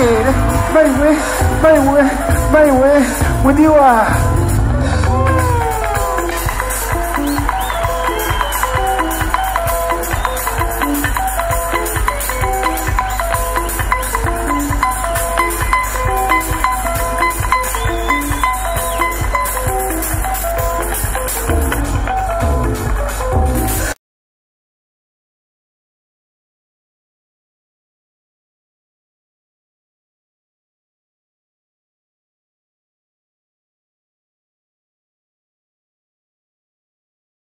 need. Baby, baby, baby, when you are.